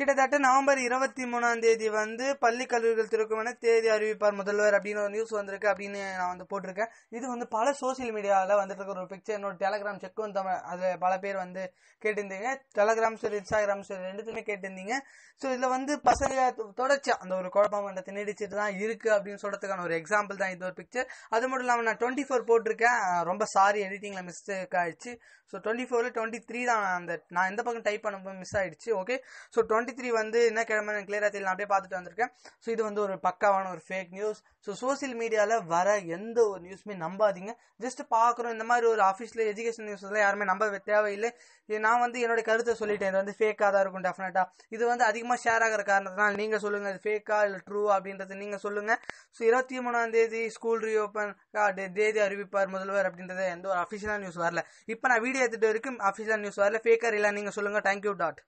கிட்டத்தட்ட நவம்பர் இருபத்தி மூணாம் தேதி வந்து பள்ளி கல்லூரிகள் திறக்கும் என தேதி அறிவிப்பார் முதல்வர் அப்படின்னு ஒரு நியூஸ் வந்திருக்கு அப்படின்னு நான் வந்து போட்டிருக்கேன். இது வந்து பல சோசியல் மீடியாவில் வந்துட்டு இருக்க ஒரு பிக்சர் என்னோட டெலகிராம் செக் வந்து அது பல பேர் வந்து கேட்டிருந்தீங்க. டெலகிராம் சரி இன்ஸ்டாகிராம் சரி ரெண்டுத்துலையுமே கேட்டிருந்தீங்க. ஸோ இதில் வந்து பசங்க தொடர்ச்சி அந்த ஒரு குழப்பமன்றத்தை நீடிச்சிட்டு தான் இருக்கு அப்படின்னு சொல்றதுக்கான ஒரு எக்ஸாம்பிள் தான் இது ஒரு பிக்சர் அது மட்டும் இல்லாமல் நான் டுவெண்ட்டி ஃபோர் போட்டிருக்கேன் ரொம்ப சாரி எடிட்டிங்கில் மிஸ்டேக் ஆயிடுச்சு. ஸோ டுவெண்ட்டி ஃபோரில் டுவெண்ட்டி த்ரீ தான் அந்த நான் எந்த பக்கம் டைப் பண்ணும்போது மிஸ் ஆயிடுச்சு. ஓகே ஸோ டுவெண்ட்டி த்ரீ வந்து என்ன கிழமை கிளியராக தெரியல. நான் அப்படியே பார்த்துட்டு வந்திருக்கேன். ஸோ இது வந்து ஒரு பக்காவான ஒரு ஃபேக் நியூஸ் ஸோ சோசியல் மீடியாவில் வர எந்த ஒரு நியூஸுமே நம்பாதீங்க. ஜஸ்ட் பார்க்குறோம் இந்த மாதிரி ஒரு ஆஃபீஸில் எஜுகேஷன் நியூஸ் எல்லாம் யாருமே நம்ப தேவையில்லை. இது நான் வந்து என்னோட கருத்தை சொல்லிட்டேன். இது வந்து ஃபேக்காக தான் இருக்கும் டெஃபினட்டாக இது வந்து அதிகமாக ஷேர் ஆகிற காரணத்தினால் நீங்கள் சொல்லுங்கள் இது ஃபேக்கா இல்லை ட்ரூ அப்படின்றது நீங்கள் சொல்லுங்கள் ஸோ இருபத்தி மூணாம் தேதி ஸ்கூல் ரீஓப்பன் தேதி அறிவிப்பார் முதல்வர் அப்படின்றது எந்த ஒரு அஃபிஷியலாக நியூஸ் வரல. இப்போ நான் வீடியோ எடுத்துகிட்டு வரைக்கும் அஃபிஷியல் நியூஸ் வரல. ஃபேக்கர் இல்லை நீங்கள் சொல்லுங்கள் தேங்க்யூ டாட்